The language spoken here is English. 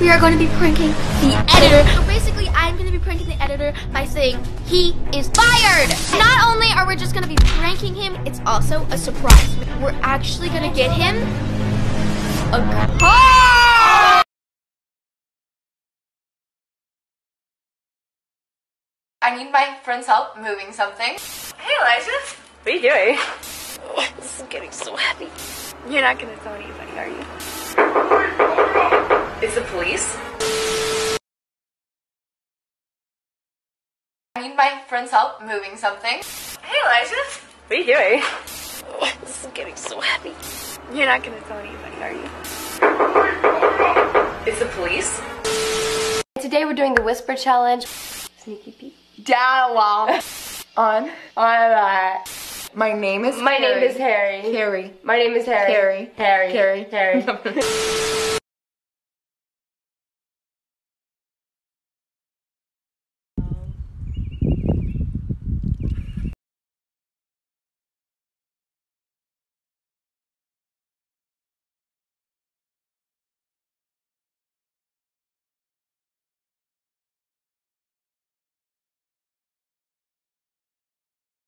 we are going to be pranking the editor. So basically, I'm going to be pranking the editor by saying he is fired. Not only are we just going to be pranking him, it's also a surprise. We're actually going to get him a car. I need my friend's help moving something. Hey, Elijah. What are you doing? This is getting so heavy. You're not gonna tell anybody, are you? Is? I need my friend's help moving something. Hey, Elijah. What are you doing? This is getting so heavy. You're not gonna tell anybody, are you? Is the police? Today we're doing the whisper challenge. Sneaky peek. Down while on on that. My name is My Harry. name is Harry. Harry. My name is Harry. Harry. Harry. Harry. Harry.